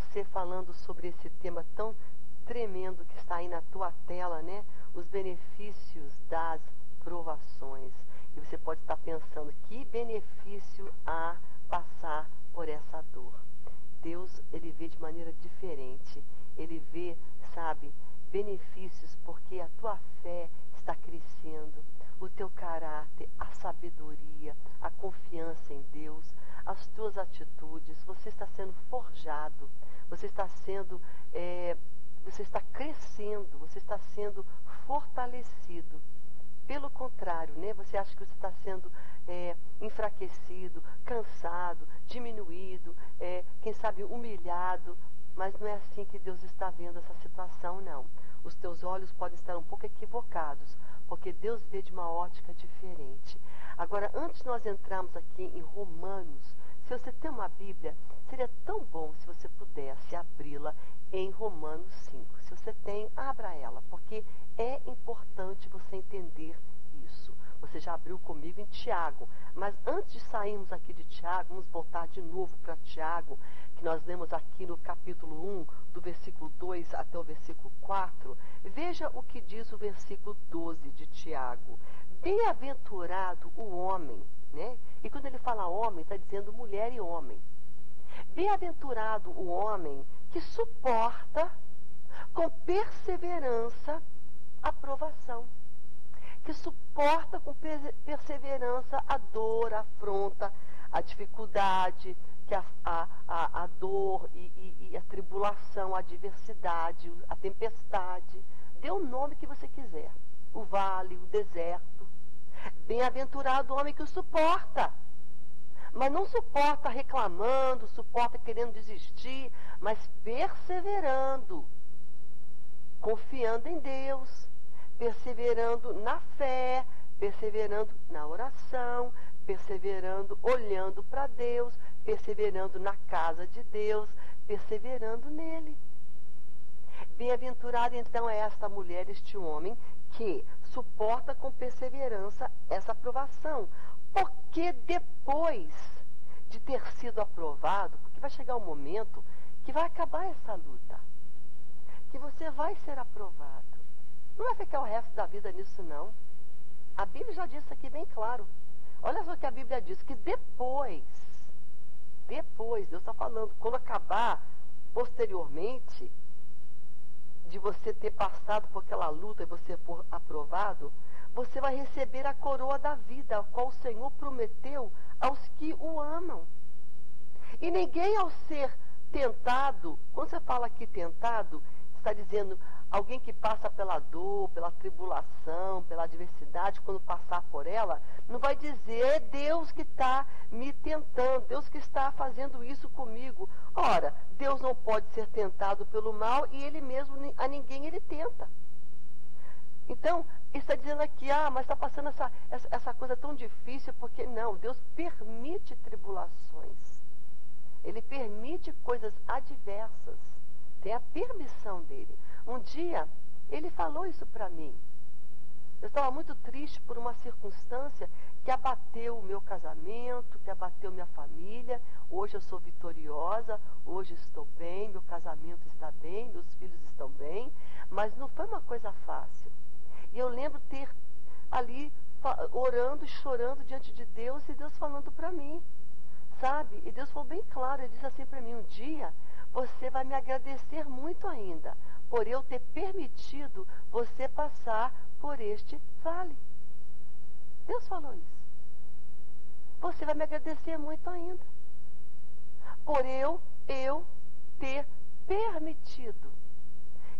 você falando sobre esse tema tão tremendo que está aí na tua tela, né? Os benefícios das provações. E você pode estar pensando, que benefício há passar por essa dor? Deus, ele vê de maneira diferente. Ele vê, sabe, benefícios porque a tua fé está crescendo, o teu caráter, a sabedoria, a as tuas atitudes, você está sendo forjado, você está sendo, é, você está crescendo, você está sendo fortalecido. Pelo contrário, né, você acha que você está sendo é, enfraquecido, cansado, diminuído, é, quem sabe humilhado, mas não é assim que Deus está vendo essa situação, não. Os teus olhos podem estar um pouco equivocados, porque Deus vê de uma ótica diferente. Agora, antes de nós entrarmos aqui em Romanos, se você tem uma Bíblia, seria tão bom se você pudesse abri-la em Romanos 5. Se você tem, abra ela, porque é importante você entender isso. Você já abriu comigo em Tiago, mas antes de sairmos aqui de Tiago, vamos voltar de novo para Tiago, que nós lemos aqui no capítulo 1, do versículo 2 até o versículo 4. Veja o que diz o versículo 12 de Tiago. Bem-aventurado o homem né? E quando ele fala homem, está dizendo mulher e homem. Bem-aventurado o homem que suporta com perseverança a provação. Que suporta com perseverança a dor, a afronta, a dificuldade, que a, a, a, a dor e, e, e a tribulação, a adversidade, a tempestade. Dê o nome que você quiser. O vale, o deserto Bem-aventurado o homem que o suporta. Mas não suporta reclamando, suporta querendo desistir, mas perseverando, confiando em Deus, perseverando na fé, perseverando na oração, perseverando olhando para Deus, perseverando na casa de Deus, perseverando nele. Bem-aventurado então é esta mulher, este homem, que suporta com perseverança essa aprovação. Porque depois de ter sido aprovado, porque vai chegar um momento que vai acabar essa luta, que você vai ser aprovado. Não vai ficar o resto da vida nisso, não. A Bíblia já disse aqui bem claro. Olha só o que a Bíblia diz, que depois, depois, Deus está falando, quando acabar posteriormente, de você ter passado por aquela luta e você for aprovado, você vai receber a coroa da vida, a qual o Senhor prometeu aos que o amam. E ninguém ao ser tentado, quando você fala aqui tentado, está dizendo alguém que passa pela dor, pela tribulação, pela adversidade, quando passar por ela, não vai dizer é Deus que está me tentando, Deus que está fazendo isso comigo. Ora, Deus não pode ser tentado pelo mal e ele mesmo a ninguém ele tenta. Então, está dizendo aqui, ah, mas está passando essa, essa, essa coisa tão difícil, porque não, Deus permite tribulações. Ele permite coisas adversas. Tem a permissão dele. Um dia, ele falou isso para mim. Eu estava muito triste por uma circunstância que abateu o meu casamento, que abateu minha família. Hoje eu sou vitoriosa, hoje estou bem, meu casamento está bem, meus filhos estão bem, mas não foi uma coisa fácil. E eu lembro ter ali orando, chorando diante de Deus e Deus falando para mim, sabe? E Deus falou bem claro, ele disse assim para mim: um dia você vai me agradecer muito ainda, por eu ter permitido você passar por este vale. Deus falou isso. Você vai me agradecer muito ainda. Por eu, eu ter permitido.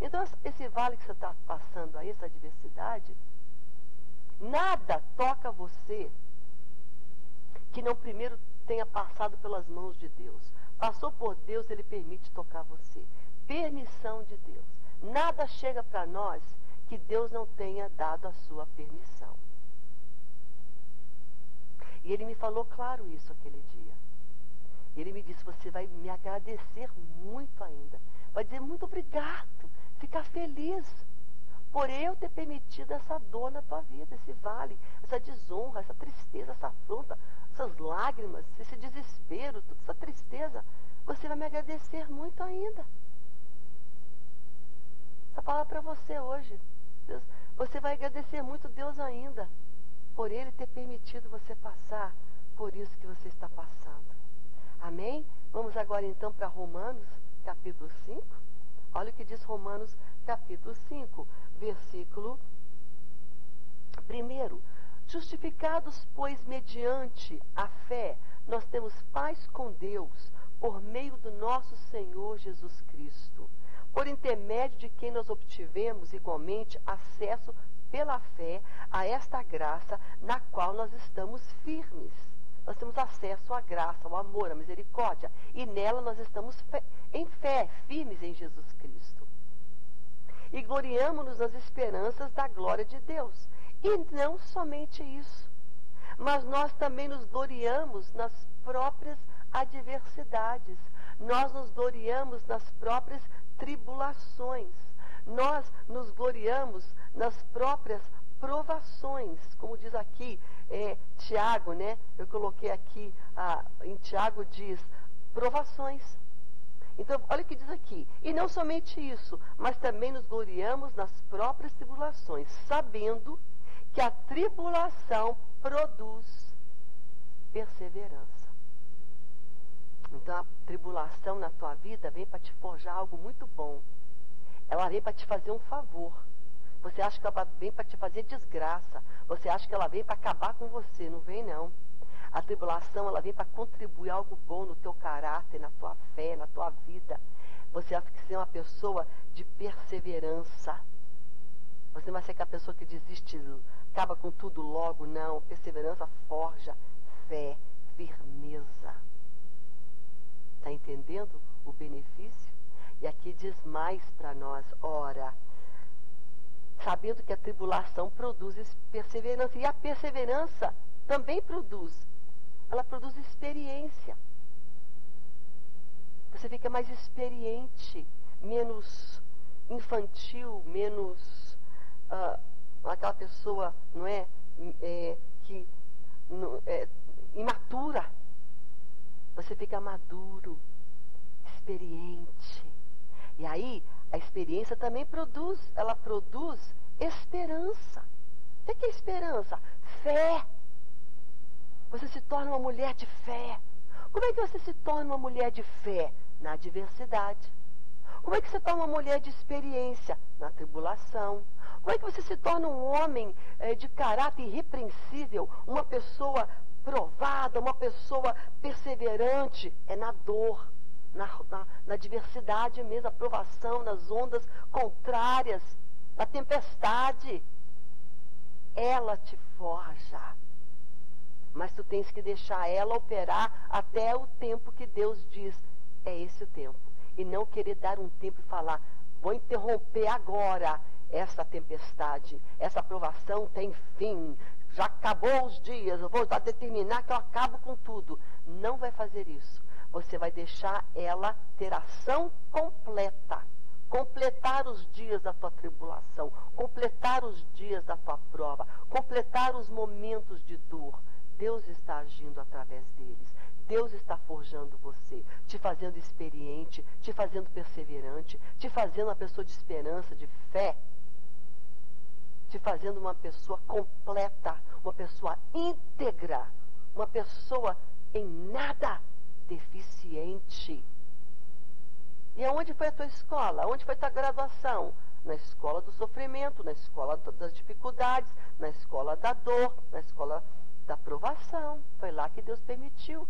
Então, esse vale que você está passando aí, essa adversidade, nada toca você que não primeiro tenha passado pelas mãos de Deus. Passou por Deus, ele permite tocar você. Permissão de Deus. Nada chega para nós que Deus não tenha dado a sua permissão. E ele me falou claro isso aquele dia. Ele me disse: Você vai me agradecer muito ainda. Vai dizer muito obrigado. Ficar feliz por eu ter permitido essa dor na tua vida, esse vale, essa desonra, essa tristeza, essa afronta, essas lágrimas, esse desespero, toda essa tristeza. você vai me agradecer muito ainda. Essa palavra para você hoje. Deus, você vai agradecer muito Deus ainda por Ele ter permitido você passar por isso que você está passando. Amém? Vamos agora então para Romanos, capítulo 5. Olha o que diz Romanos, capítulo 5, versículo 1. Justificados, pois, mediante a fé, nós temos paz com Deus por meio do nosso Senhor Jesus Cristo, por intermédio de quem nós obtivemos igualmente acesso pela fé a esta graça na qual nós estamos firmes. Nós temos acesso à graça, ao amor, à misericórdia, e nela nós estamos em fé, firmes em Jesus Cristo. E gloriamos-nos nas esperanças da glória de Deus. E não somente isso, mas nós também nos gloriamos nas próprias adversidades. Nós nos gloriamos nas próprias tribulações. Nós nos gloriamos nas próprias provações, como diz aqui é, Tiago, né? Eu coloquei aqui, ah, em Tiago diz, provações. Então, olha o que diz aqui. E não somente isso, mas também nos gloriamos nas próprias tribulações, sabendo que a tribulação produz perseverança. Então a tribulação na tua vida vem para te forjar algo muito bom. Ela vem para te fazer um favor. Você acha que ela vem para te fazer desgraça. Você acha que ela vem para acabar com você. Não vem, não. A tribulação, ela vem para contribuir algo bom no teu caráter, na tua fé, na tua vida. Você vai ser uma pessoa de perseverança. Você não vai ser aquela pessoa que desiste, acaba com tudo logo, não. Perseverança forja fé, firmeza. Está entendendo o benefício? E aqui diz mais para nós, ora, sabendo que a tribulação produz perseverança. E a perseverança também produz. Ela produz experiência. Você fica mais experiente, menos infantil, menos uh, aquela pessoa, não é, é que é, imatura você fica maduro, experiente. E aí, a experiência também produz, ela produz esperança. O que é esperança? Fé. Você se torna uma mulher de fé. Como é que você se torna uma mulher de fé? Na adversidade. Como é que você torna uma mulher de experiência? Na tribulação. Como é que você se torna um homem é, de caráter irrepreensível, uma pessoa provada, uma pessoa perseverante, é na dor, na, na, na diversidade mesmo, a provação, nas ondas contrárias, na tempestade. Ela te forja. Mas tu tens que deixar ela operar até o tempo que Deus diz. É esse o tempo. E não querer dar um tempo e falar, vou interromper agora essa tempestade, essa aprovação tem fim, já acabou os dias, eu vou determinar que eu acabo com tudo. Não vai fazer isso. Você vai deixar ela ter ação completa. Completar os dias da tua tribulação, completar os dias da tua prova, completar os momentos de dor. Deus está agindo através deles. Deus está forjando você, te fazendo experiente, te fazendo perseverante, te fazendo uma pessoa de esperança, de fé, te fazendo uma pessoa completa, uma pessoa íntegra, uma pessoa em nada deficiente. E aonde foi a tua escola? Onde foi a tua graduação? Na escola do sofrimento, na escola das dificuldades, na escola da dor, na escola da provação. Foi lá que Deus permitiu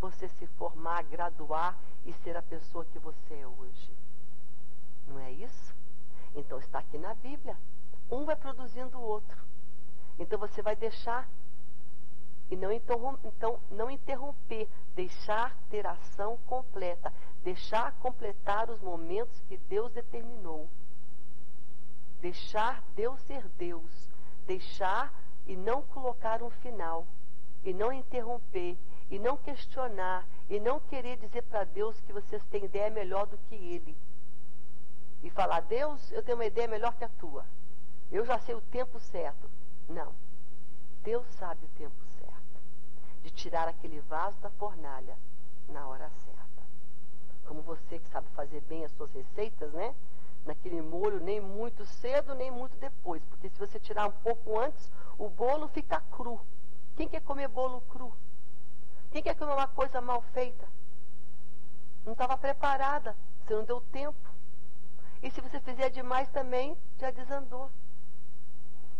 você se formar, graduar e ser a pessoa que você é hoje. Não é isso? Então está aqui na Bíblia. Um vai produzindo o outro. Então você vai deixar e não, então, não interromper, deixar ter ação completa, deixar completar os momentos que Deus determinou. Deixar Deus ser Deus, deixar e não colocar um final, e não interromper, e não questionar, e não querer dizer para Deus que vocês têm ideia melhor do que Ele. E falar, Deus, eu tenho uma ideia melhor que a tua. Eu já sei o tempo certo. Não. Deus sabe o tempo certo de tirar aquele vaso da fornalha na hora certa. como você que sabe fazer bem as suas receitas, né? Naquele molho, nem muito cedo, nem muito depois. Porque se você tirar um pouco antes, o bolo fica cru. Quem quer comer bolo cru? Quem quer comer uma coisa mal feita? Não estava preparada, você não deu tempo. E se você fizer demais também, já desandou.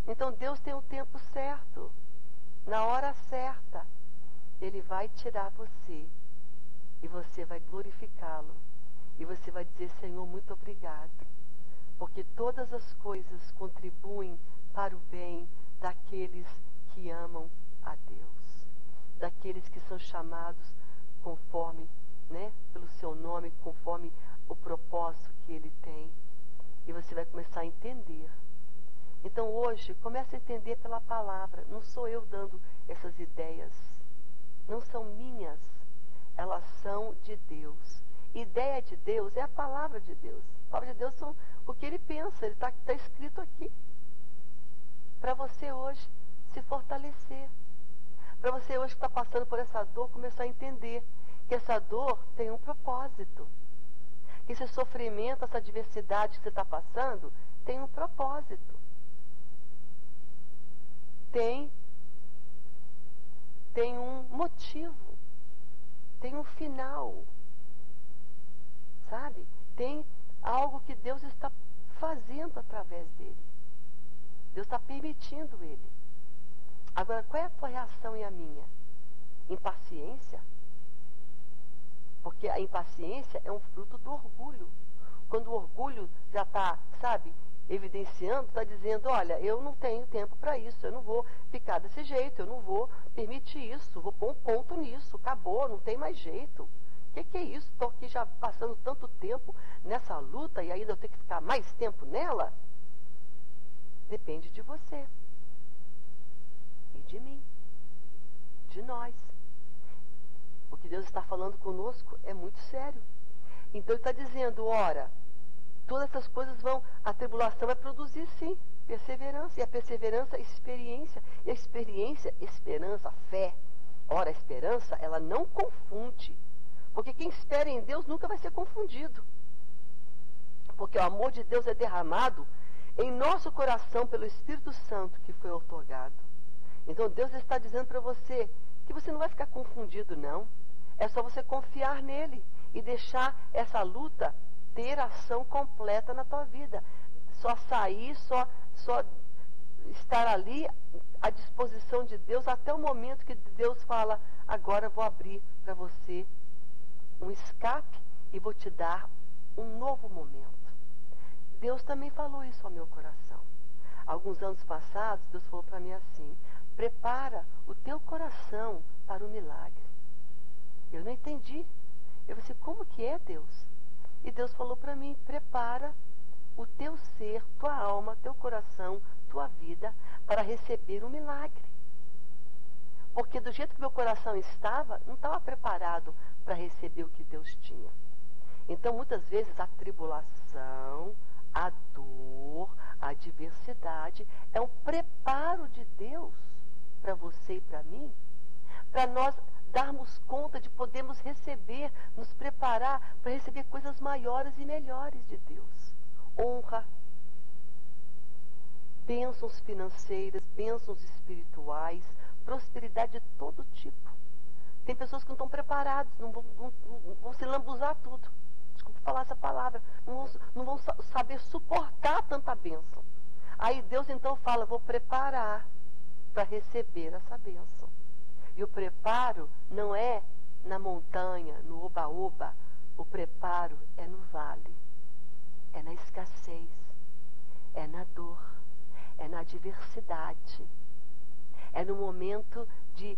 Então Deus tem o tempo certo, na hora certa. Ele vai tirar você e você vai glorificá-lo. E você vai dizer, Senhor, muito obrigado. Porque todas as coisas contribuem para o bem daqueles que amam a Deus. Daqueles que são chamados conforme, né, pelo seu nome, conforme o propósito que ele tem. E você vai começar a entender. Então hoje, comece a entender pela palavra. Não sou eu dando essas ideias. Não são minhas elas são de Deus. Ideia de Deus é a palavra de Deus. A palavra de Deus são o que ele pensa, ele está tá escrito aqui. Para você hoje se fortalecer. Para você hoje que está passando por essa dor, começar a entender que essa dor tem um propósito. Que esse sofrimento, essa adversidade que você está passando, tem um propósito. Tem, tem um motivo tem um final. Sabe? Tem algo que Deus está fazendo através dele. Deus está permitindo ele. Agora, qual é a tua reação e a minha? Impaciência? Porque a impaciência é um fruto do orgulho. Quando o orgulho já está, sabe, evidenciando, está dizendo, olha, eu não tenho tempo para isso, eu não vou ficar desse jeito, eu não vou permitir isso, vou pôr um ponto nisso, acabou, não tem mais jeito. O que, que, é isso? Estou aqui já passando tanto tempo nessa luta e ainda eu tenho que ficar mais tempo nela? Depende de você. E de mim. De nós. O que Deus está falando conosco é muito sério. Então ele está dizendo, ora, todas essas coisas vão, a tribulação vai produzir sim perseverança, e a perseverança, experiência, e a experiência, esperança, fé. Ora, a esperança, ela não confunde, porque quem espera em Deus nunca vai ser confundido. Porque o amor de Deus é derramado em nosso coração pelo Espírito Santo que foi otorgado. Então Deus está dizendo para você que você não vai ficar confundido, não. É só você confiar nele e deixar essa luta ter ação completa na tua vida. Só sair, só, só estar ali à disposição de Deus até o momento que Deus fala: agora vou abrir para você um escape e vou te dar um novo momento. Deus também falou isso ao meu coração. Alguns anos passados, Deus falou para mim assim: prepara o teu coração para o milagre. Eu não entendi. Eu falei assim: como que é, Deus? E Deus falou para mim: prepara o teu ser, tua alma, teu coração, tua vida para receber um milagre. Porque do jeito que meu coração estava, não estava preparado para receber o que Deus tinha. Então, muitas vezes, a tribulação, a dor, a adversidade é um preparo de Deus para você e para mim, para nós darmos conta de podermos receber, nos preparar para receber coisas maiores e melhores de Deus. Honra, bênçãos financeiras, bênçãos espirituais, prosperidade de todo tipo. Tem pessoas que não estão preparadas, não vão, vão se lambuzar tudo. Desculpa falar essa palavra. Não vão, não vão saber suportar tanta bênção. Aí Deus então fala: vou preparar para receber essa bênção. E o preparo não é na montanha, no oba-oba. O preparo é no vale, é na escassez, é na dor, é na adversidade, é no momento de,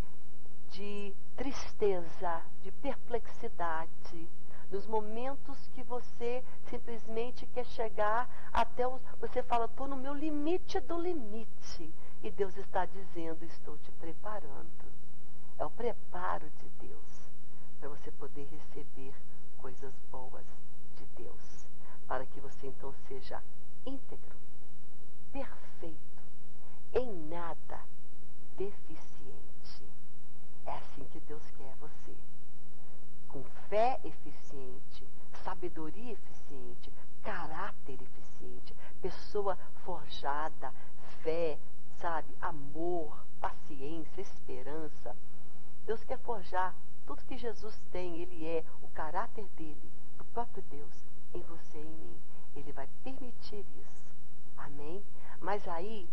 de tristeza, de perplexidade, nos momentos que você simplesmente quer chegar até o. Você fala, estou no meu limite do limite. E Deus está dizendo, estou te preparando. É o preparo de Deus para você poder receber coisas boas de Deus. Para que você então seja íntegro, perfeito, em nada deficiente. É assim que Deus quer você. Com fé eficiente, sabedoria eficiente, caráter eficiente, pessoa forjada, fé, sabe, amor, paciência, esperança. Deus quer forjar tudo que Jesus tem, Ele é, o caráter dele, do próprio Deus, em você e em mim. Ele vai permitir isso. Amém? Mas aí,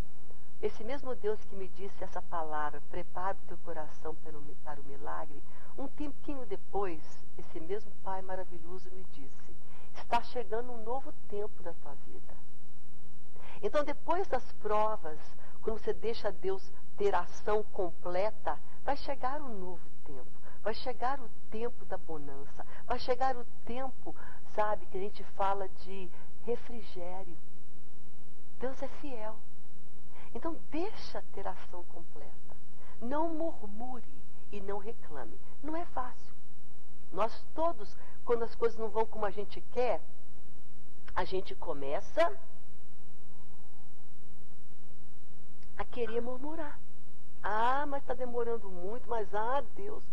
esse mesmo Deus que me disse essa palavra, prepara o teu coração para o milagre, um tempinho depois, esse mesmo Pai maravilhoso me disse: está chegando um novo tempo na tua vida. Então, depois das provas, quando você deixa Deus ter ação completa, vai chegar um novo tempo. Vai chegar o tempo da bonança. Vai chegar o tempo, sabe, que a gente fala de refrigério. Deus é fiel. Então deixa ter ação completa. Não murmure e não reclame. Não é fácil. Nós todos, quando as coisas não vão como a gente quer, a gente começa a querer murmurar. Ah, mas está demorando muito, mas ah, Deus.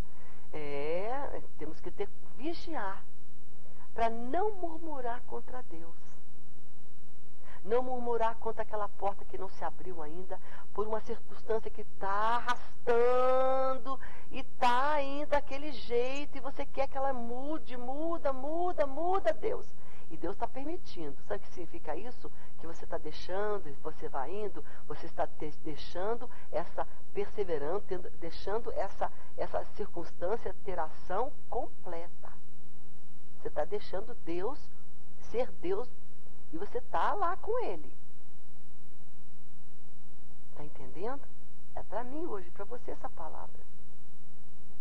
É, temos que ter vigiar para não murmurar contra Deus. Não murmurar contra aquela porta que não se abriu ainda, por uma circunstância que está arrastando e está ainda daquele jeito, e você quer que ela mude, muda, muda, muda, Deus. E Deus está permitindo. Sabe o que significa isso? Que você está deixando, você vai indo, você está deixando essa, perseverando, deixando essa, essa circunstância ter ação completa. Você está deixando Deus ser Deus e você está lá com Ele. Está entendendo? É para mim hoje, para você essa palavra.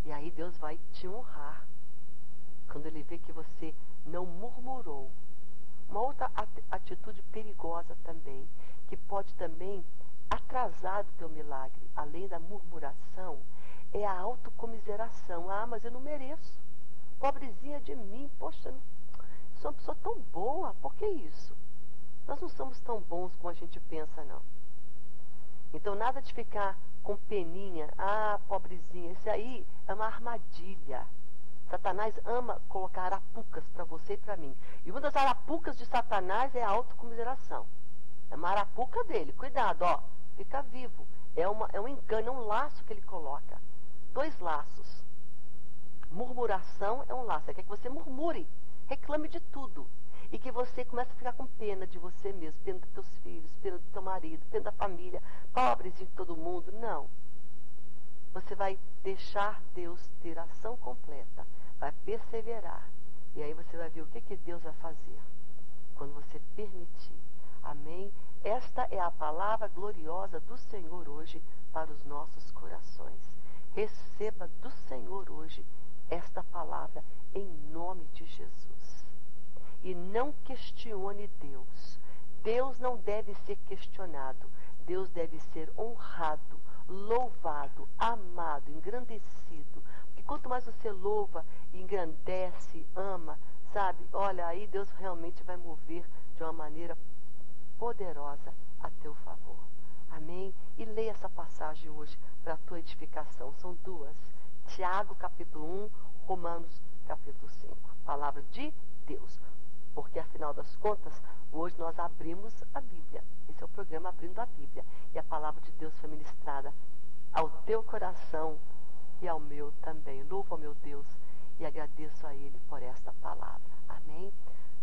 E aí Deus vai te honrar. Quando Ele vê que você não murmurou. Uma outra atitude perigosa também, que pode também atrasar o teu milagre, além da murmuração, é a autocomiseração. Ah, mas eu não mereço. Pobrezinha de mim, poxa, sou uma pessoa tão boa, por que isso? Nós não somos tão bons como a gente pensa, não. Então, nada de ficar com peninha, ah, pobrezinha, isso aí é uma armadilha. Satanás ama colocar arapucas para você e para mim. E uma das arapucas de Satanás é a autocomiseração. É uma arapuca dele. Cuidado, ó. Fica vivo. É, uma, é um engano, é um laço que ele coloca. Dois laços. Murmuração é um laço. É que você murmure. Reclame de tudo. E que você comece a ficar com pena de você mesmo, pena dos teus filhos, pena do teu marido, pena da família, pobres de todo mundo. Não. Você vai deixar Deus ter ação completa vai perseverar. E aí você vai ver o que, que Deus vai fazer quando você permitir. Amém? Esta é a palavra gloriosa do Senhor hoje para os nossos corações. Receba do Senhor hoje esta palavra em nome de Jesus. E não questione Deus. Deus não deve ser questionado. Deus deve ser honrado, louvado, amado, engrandecido. Porque quanto mais você louva engrandece, ama, sabe? Olha, aí Deus realmente vai mover de uma maneira poderosa a teu favor. Amém? E leia essa passagem hoje para a tua edificação. São duas. Tiago capítulo 1, Romanos capítulo 5. Palavra de Deus. Porque afinal das contas, hoje nós abrimos a Bíblia. Esse é o programa Abrindo a Bíblia. E a palavra de Deus foi ministrada ao teu coração e ao meu também. Louva ao meu Deus e agradeço a Ele por esta palavra. Amém?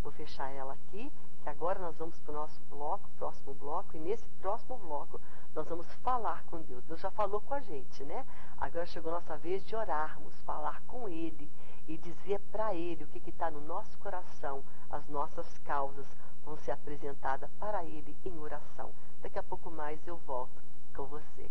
Vou fechar ela aqui, que agora nós vamos para o nosso bloco, próximo bloco, e nesse próximo bloco nós vamos falar com Deus. Deus já falou com a gente, né? Agora chegou a nossa vez de orarmos, falar com Ele e dizer para Ele o que está no nosso coração, as nossas causas vão ser apresentadas para Ele em oração. Daqui a pouco mais eu volto com você.